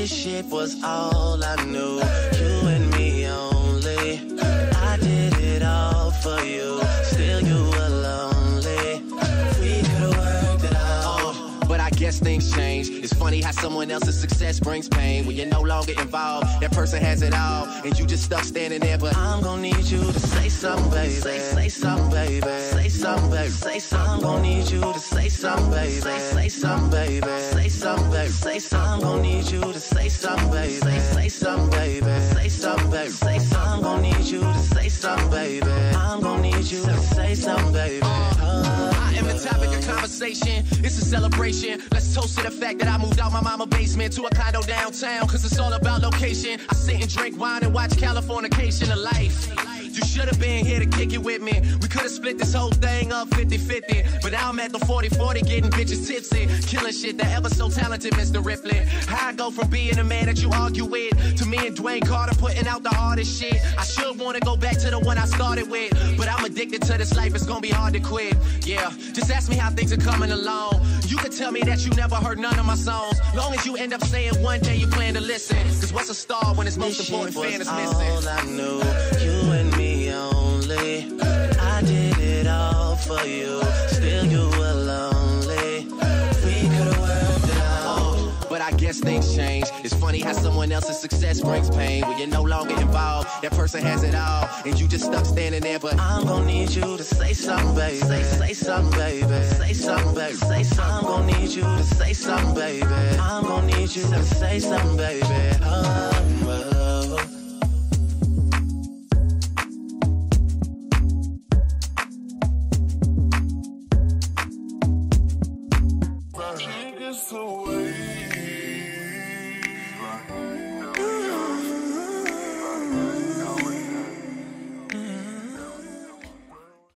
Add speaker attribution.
Speaker 1: this shit was all I knew. You and me only. I did it all for you. Still you were lonely. We could've worked it out.
Speaker 2: But I guess things change. It's funny how someone else's success brings pain. When you're no longer involved, that person has it all, and you just stuck standing there. But
Speaker 1: I'm gonna need you to say something, baby. Say, say something, baby. Say something, baby. Say something. I'm gonna need you to say something, baby. Say, say something, baby. Say something, baby. Say something. Gonna need you to say something, baby. Say, something, baby. Say something, baby. I'm gonna need you to say something, baby. I'm gonna need you to say something, baby.
Speaker 2: Uh, I am the topic of conversation. It's a celebration. Let's toast to the fact that I moved out my mama basement to a condo downtown. Cause it's all about location. I sit and drink wine and watch Californication of life. Been here to kick it with me. We could have split this whole thing up 50 50. But now I'm at the 40 40 getting bitches tipsy. Killing shit that ever so talented, Mr. Ripley. How I go from being a man that you argue with to me and Dwayne Carter putting out the hardest shit. I should wanna go back to the one I started with. But I'm addicted to this life, it's gonna be hard to quit. Yeah, just ask me how things are coming along. You can tell me that you never heard none of my songs. Long as you end up saying one day you plan to listen. Cause what's a star when its most
Speaker 1: This
Speaker 2: important fan is missing?
Speaker 1: all I knew. You and me
Speaker 2: things change. It's funny how someone else's success brings pain. When you're no longer involved, that person has it all, and you just stuck standing there. But
Speaker 1: I'm gonna need you to say something, baby. Say, say something, baby. Say something, baby. Say something. I'm gonna need you to say something, baby. I'm gonna need you to say something, baby. Oh,